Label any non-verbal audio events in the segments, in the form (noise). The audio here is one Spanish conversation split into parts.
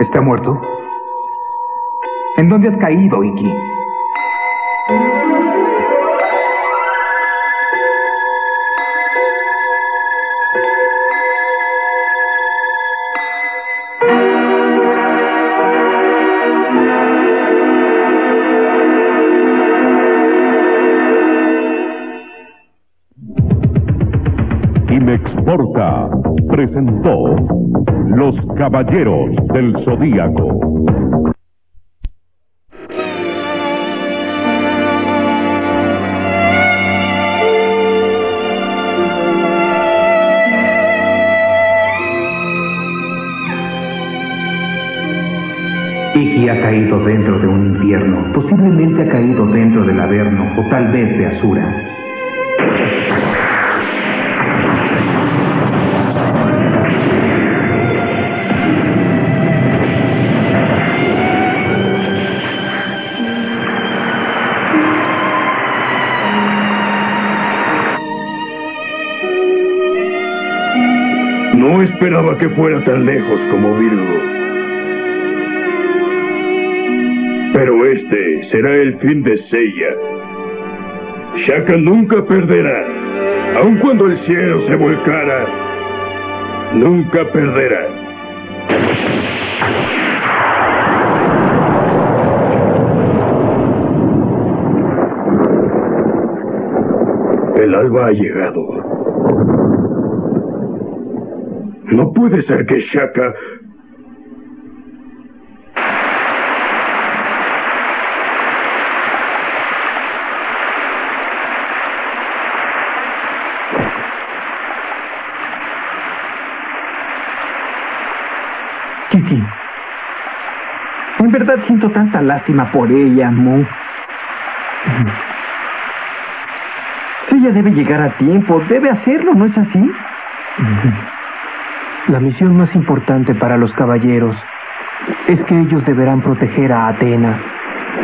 ¿Está muerto? ¿En dónde has caído, Iki? Porta presentó Los Caballeros del Zodíaco. Iki ha caído dentro de un infierno, posiblemente ha caído dentro del Averno o tal vez de Asura. Esperaba que fuera tan lejos como Virgo. Pero este será el fin de Seiya. Shaka nunca perderá. Aun cuando el cielo se volcara, nunca perderá. El alba ha llegado. No puede ser que Shaka... Kiki. En verdad siento tanta lástima por ella, Mo. Si ella debe llegar a tiempo, debe hacerlo, ¿no es así? La misión más importante para los caballeros es que ellos deberán proteger a Atena.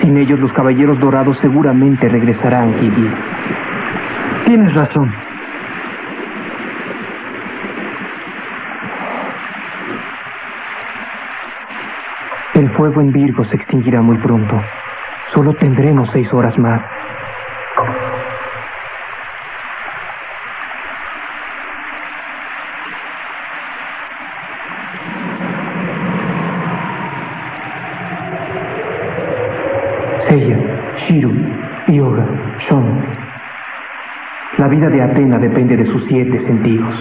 Sin ellos los caballeros dorados seguramente regresarán, Kiki. Tienes razón. El fuego en Virgo se extinguirá muy pronto. Solo tendremos seis horas más. Seiya, Shiru, Yoga, Shon. La vida de Atena depende de sus siete sentidos.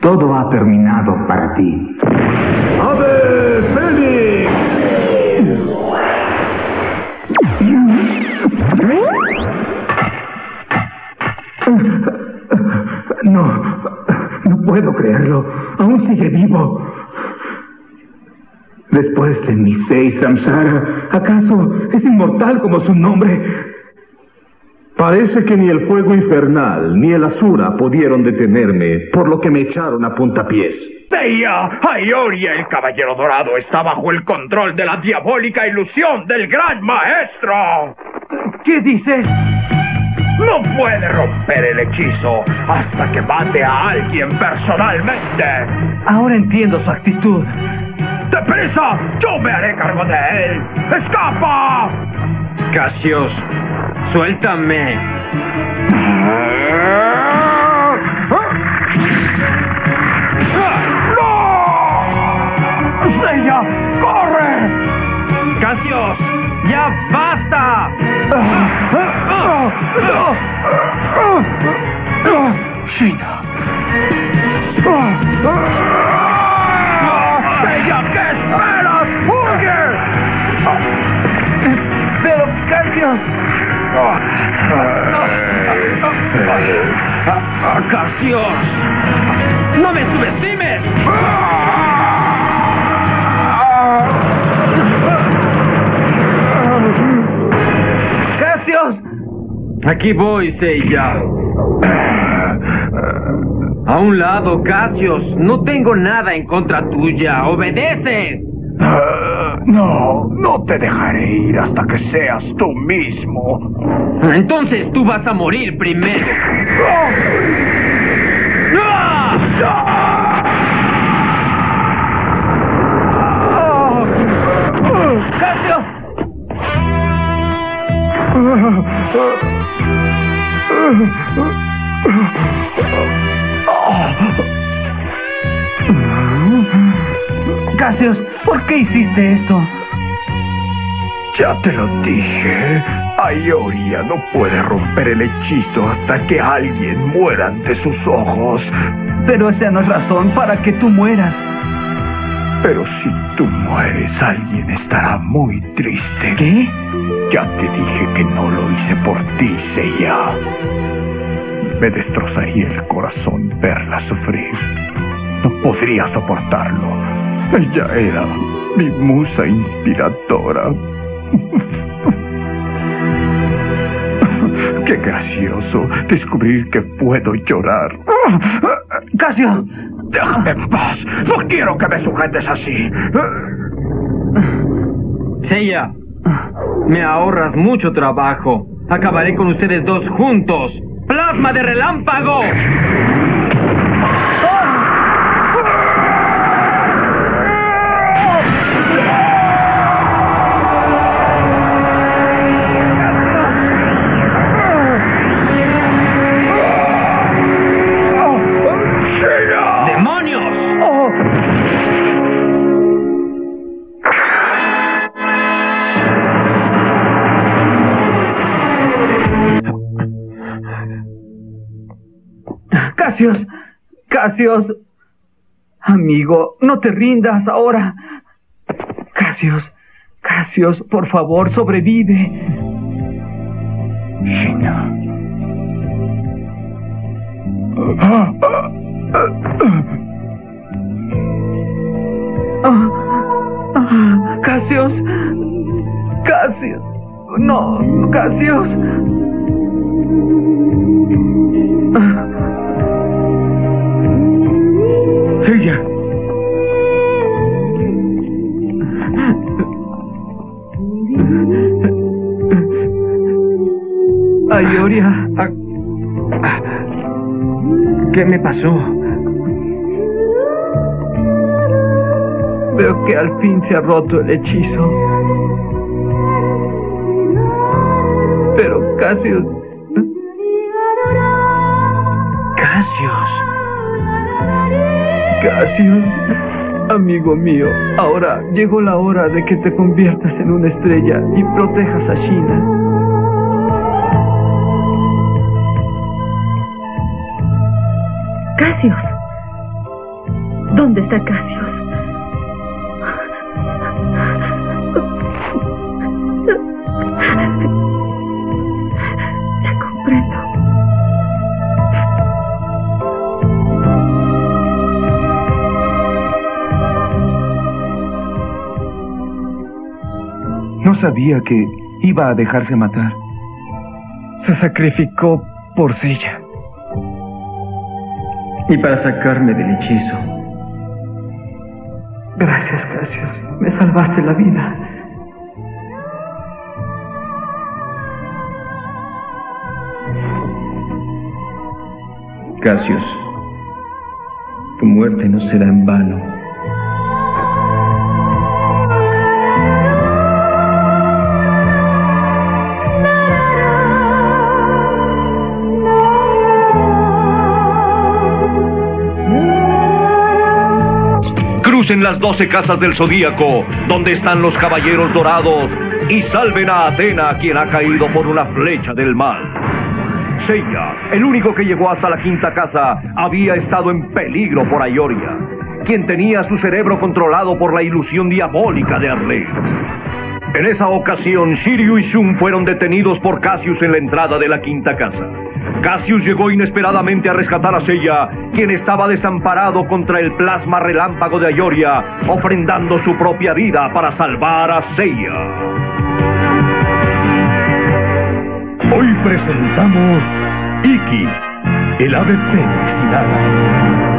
Todo ha terminado para ti. ¡Ave! Puedo creerlo. Aún sigue vivo. Después de mis seis Samsara, ¿acaso es inmortal como su nombre? Parece que ni el fuego infernal ni el Asura pudieron detenerme, por lo que me echaron a puntapiés. Seiya, Aioria, el Caballero Dorado, está bajo el control de la diabólica ilusión del Gran Maestro. ¿Qué dices? No puede romper el hechizo hasta que mate a alguien personalmente. Ahora entiendo su actitud. ¡Deprisa! ¡Yo me haré cargo de él! ¡Escapa! Casios, suéltame. ¡No! ¡Seiya! ¡Corre! Casios, ya basta. Shina. ¡Seiya, qué esperas! ¡Huye! Pero, Cassius, Casios, no me subestimes. Aquí voy, Seiya. A un lado, Casios. No tengo nada en contra tuya. ¡Obedece! Ah, no, no te dejaré ir hasta que seas tú mismo. Entonces tú vas a morir primero. ¡Ah! ¡Casio! ¿Por qué hiciste esto? Ya te lo dije. Ayoria no puede romper el hechizo hasta que alguien muera ante sus ojos. Pero esa no es razón para que tú mueras. Pero si tú mueres, alguien estará muy triste. ¿Qué? Ya te dije que no lo hice por ti, Seiya. Me destrozaría el corazón verla sufrir. No podría soportarlo. (laughs) Ella era mi musa inspiradora. (laughs) Qué gracioso descubrir que puedo llorar. Casio, Déjame en paz. No quiero que me sujetes así. Seiya, me ahorras mucho trabajo. Acabaré con ustedes dos juntos. ¡Plasma de relámpago! Casios, Casios. Amigo, no te rindas ahora. Casios, Casios, por favor, sobrevive. Ah, Casios, Casios. No, Casios. Seiya. Ayoria. ¿Qué me pasó? Veo que al fin se ha roto el hechizo. Pero Casios. Casios. Casios. Amigo mío, ahora llegó la hora de que te conviertas en una estrella y protejas a China. Casios. ¿Dónde está Casios? Sabía que iba a dejarse matar. Se sacrificó por Sella. Y para sacarme del hechizo. Gracias, Casios. Me salvaste la vida. Casios, tu muerte no será en vano. Crucen las doce casas del zodíaco, donde están los caballeros dorados, y salven a Atena, quien ha caído por una flecha del mal. Seiya, el único que llegó hasta la quinta casa, había estado en peligro por Ayoria, quien tenía su cerebro controlado por la ilusión diabólica de Arley. En esa ocasión, Shiryu y Shun fueron detenidos por Cassius en la entrada de la quinta casa. Cassius llegó inesperadamente a rescatar a Seiya, quien estaba desamparado contra el plasma relámpago de Ayoria, ofrendando su propia vida para salvar a Seiya. Hoy presentamos Iki, el ave fénix.